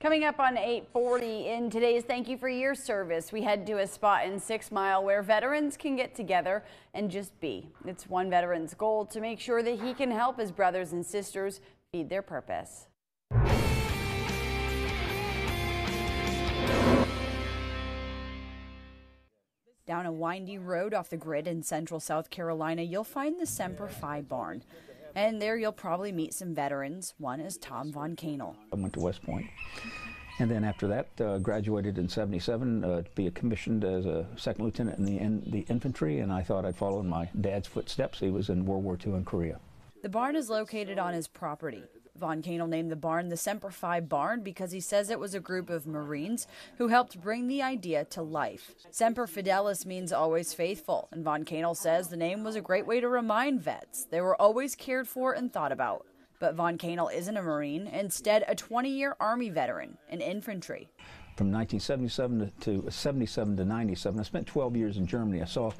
Coming up on 840 in today's Thank You for Your Service, we head to a spot in Six Mile where veterans can get together and just be. It's one veteran's goal to make sure that he can help his brothers and sisters feed their purpose. Down a windy road off the grid in central South Carolina, you'll find the Semper Fi barn. And there you'll probably meet some veterans. One is Tom Von Canel. I went to West Point. And then after that, uh, graduated in 77 uh, to be commissioned as a second lieutenant in the, in the infantry, and I thought I'd follow in my dad's footsteps. He was in World War II in Korea. The barn is located on his property. Von Canel named the barn the Semper Fi Barn because he says it was a group of Marines who helped bring the idea to life. Semper Fidelis means always faithful, and Von Canel says the name was a great way to remind vets they were always cared for and thought about. But Von Canel isn't a Marine, instead, a 20 year Army veteran in infantry. From 1977 to, to 77 to 97, I spent 12 years in Germany. I saw,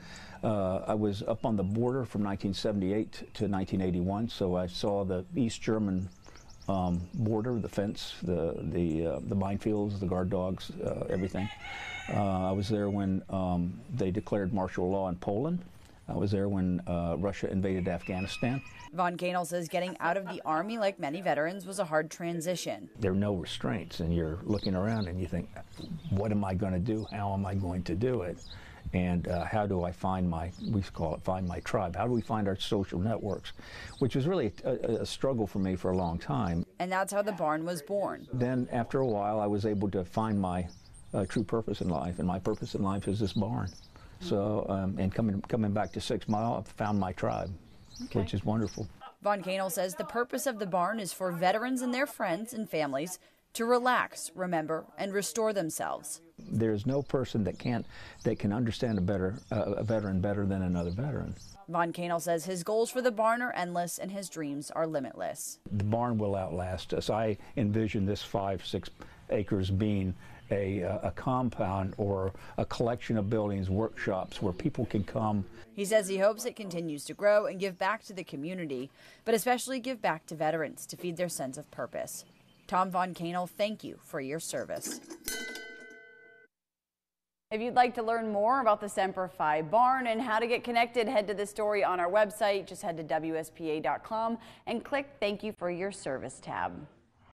uh, I was up on the border from 1978 to 1981, so I saw the East German um, border, the fence, the the uh, the minefields, the guard dogs, uh, everything. Uh, I was there when um, they declared martial law in Poland. I was there when uh, Russia invaded Afghanistan. Von Canel says getting out of the Army, like many veterans, was a hard transition. There are no restraints, and you're looking around and you think, what am I going to do? How am I going to do it? And uh, how do I find my, we call it find my tribe, how do we find our social networks, which was really a, a, struggle for me for a long time. And that's how the barn was born. Then after a while I was able to find my uh, true purpose in life, and my purpose in life is this barn. So, um, and coming, coming back to Six Mile, I found my tribe, okay. which is wonderful. Von Canel says the purpose of the barn is for veterans and their friends and families to relax, remember, and restore themselves. There's no person that can't that can understand a better uh, a veteran better than another veteran. Von Canel says his goals for the barn are endless and his dreams are limitless. The barn will outlast us. I envision this five, six acres being a, uh, a, compound or a collection of buildings, workshops where people can come. He says he hopes it continues to grow and give back to the community, but especially give back to veterans to feed their sense of purpose. Tom Von Canel, thank you for your service. If you'd like to learn more about the Semper Fi barn and how to get connected, head to the story on our website. Just head to WSPA.com and click Thank You for Your Service tab.